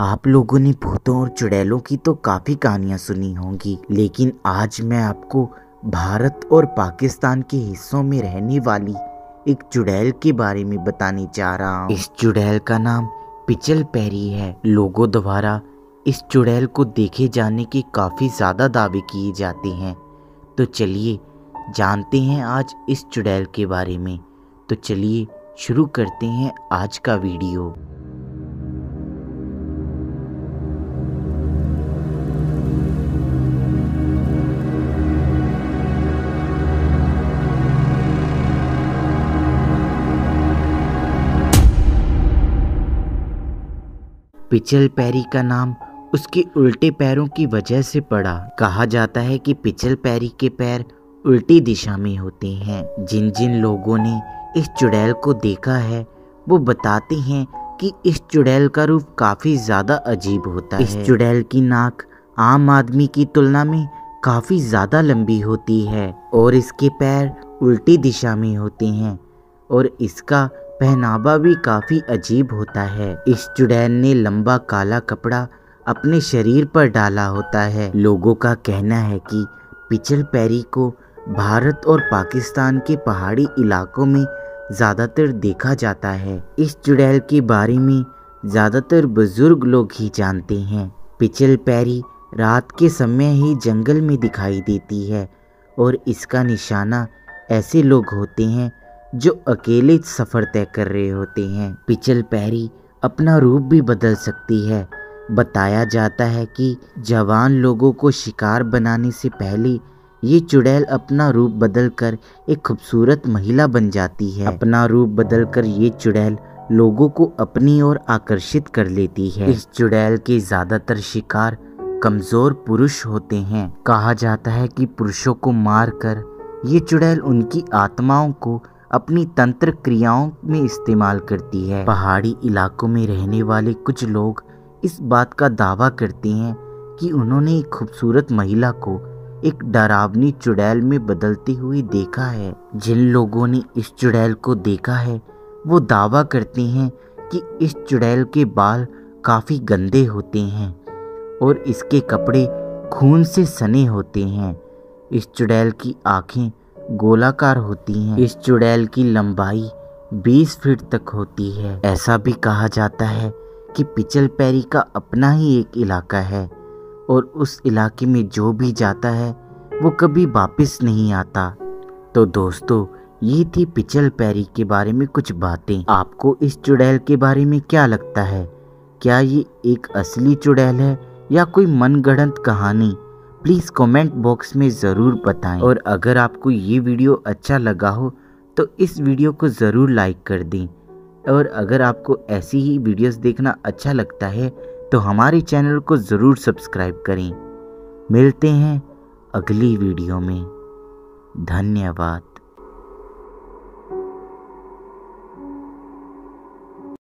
आप लोगों ने भूतों और चुड़ैलों की तो काफ़ी कहानियाँ सुनी होंगी, लेकिन आज मैं आपको भारत और पाकिस्तान के हिस्सों में रहने वाली एक चुड़ैल के बारे में बताने जा रहा हूँ। इस चुड़ैल का नाम पिचल पैरी है। लोगों द्वारा इस चुड़ैल को देखे जाने के काफ़ी ज़्यादा दावे किए जाते हैं। तो चलिए जानते हैं आज इस चुड़ैल के बारे में। तो चलिए शुरू करते हैं आज का वीडियो। पिचल पैरी का नाम उसके उल्टे पैरों की वजह से पड़ा। कहा जाता है कि पिचल पैरी के पैर उल्टी दिशा में होते हैं। जिन जिन लोगों ने इस चुड़ैल को देखा है वो बताते हैं कि इस चुड़ैल का रूप काफ़ी ज़्यादा अजीब होता इस है। इस चुड़ैल की नाक आम आदमी की तुलना में काफ़ी ज़्यादा लंबी होती है और इसके पैर उल्टी दिशा में होते हैं और इसका पहनावा भी काफ़ी अजीब होता है। इस चुड़ैल ने लंबा काला कपड़ा अपने शरीर पर डाला होता है। लोगों का कहना है कि पिचल पैरी को भारत और पाकिस्तान के पहाड़ी इलाकों में ज़्यादातर देखा जाता है। इस चुड़ैल के बारे में ज़्यादातर बुज़ुर्ग लोग ही जानते हैं। पिचल पैरी रात के समय ही जंगल में दिखाई देती है और इसका निशाना ऐसे लोग होते हैं जो अकेले सफ़र तय कर रहे होते हैं। पिचल पैरी अपना रूप भी बदल सकती है। बताया जाता है कि जवान लोगों को शिकार बनाने से पहले ये चुड़ैल अपना रूप बदलकर एक खूबसूरत महिला बन जाती है। अपना रूप बदलकर ये चुड़ैल लोगों को अपनी ओर आकर्षित कर लेती है। इस चुड़ैल के ज़्यादातर शिकार कमज़ोर पुरुष होते हैं। कहा जाता है कि पुरुषों को मारकर ये चुड़ैल उनकी आत्माओं को अपनी तंत्र क्रियाओं में इस्तेमाल करती है। पहाड़ी इलाकों में रहने वाले कुछ लोग इस बात का दावा करते हैं कि उन्होंने एक खूबसूरत महिला को एक डरावनी चुड़ैल में बदलती हुई देखा है। जिन लोगों ने इस चुड़ैल को देखा है, वो दावा करते हैं कि इस चुड़ैल के बाल काफ़ी गंदे होते हैं और इसके कपड़े खून से सने होते हैं। इस चुड़ैल की आँखें गोलाकार होती हैं। इस चुड़ैल की लंबाई 20 फीट तक होती है। ऐसा भी कहा जाता है कि पिचल पैरी का अपना ही एक इलाका है और उस इलाके में जो भी जाता है, वो कभी वापस नहीं आता। तो दोस्तों, ये थी पिचल पैरी के बारे में कुछ बातें। आपको इस चुड़ैल के बारे में क्या लगता है? क्या ये एक असली चुड़ैल है या कोई मनगढ़ंत कहानी? प्लीज़ कमेंट बॉक्स में ज़रूर बताएँ। और अगर आपको ये वीडियो अच्छा लगा हो तो इस वीडियो को ज़रूर लाइक कर दें। और अगर आपको ऐसी ही वीडियोस देखना अच्छा लगता है तो हमारे चैनल को ज़रूर सब्सक्राइब करें। मिलते हैं अगली वीडियो में। धन्यवाद।